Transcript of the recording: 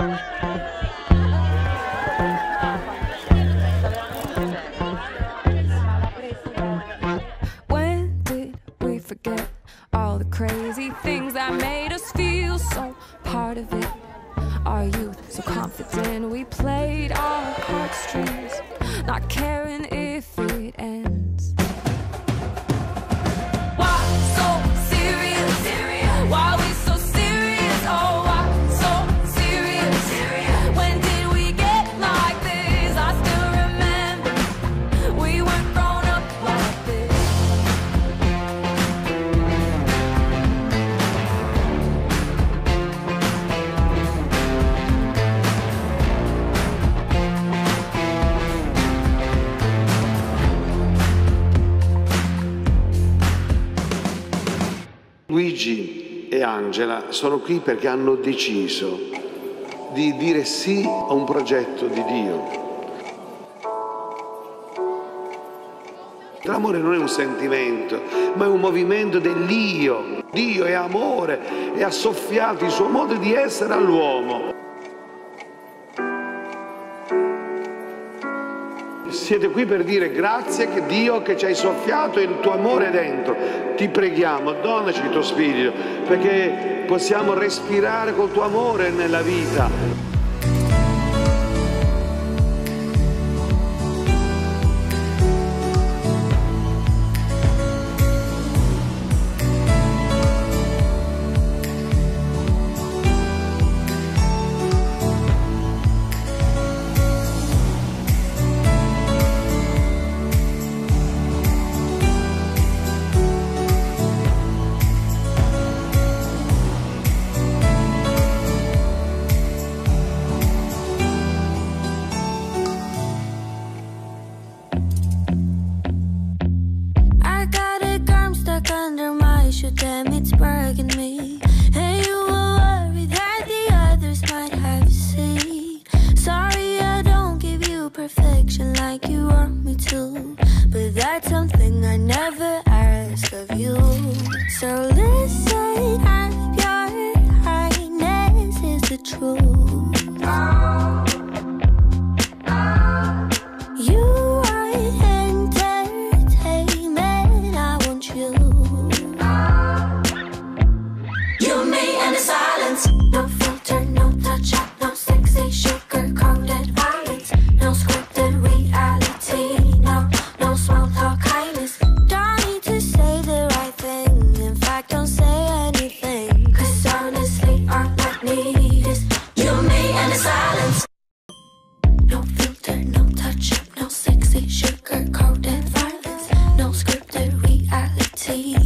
When did we forget all the crazy things that made us feel so part of it? Our youth, so confident, we played our heartstrings, not caring if it ends. Luigi e Angela sono qui perché hanno deciso di dire sì a un progetto di Dio. L'amore non è un sentimento, ma è un movimento dell'io. Dio è amore e ha soffiato il suo modo di essere all'uomo. Siete qui per dire grazie che Dio che ci hai soffiato il tuo amore dentro. Ti preghiamo, donaci il tuo spirito, perché possiamo respirare col tuo amore nella vita. Damn it's bugging me. And you were worried that the others might have seen. Sorry, I don't give you perfection like you want me to. But that's something I never ask of you. So listen, see.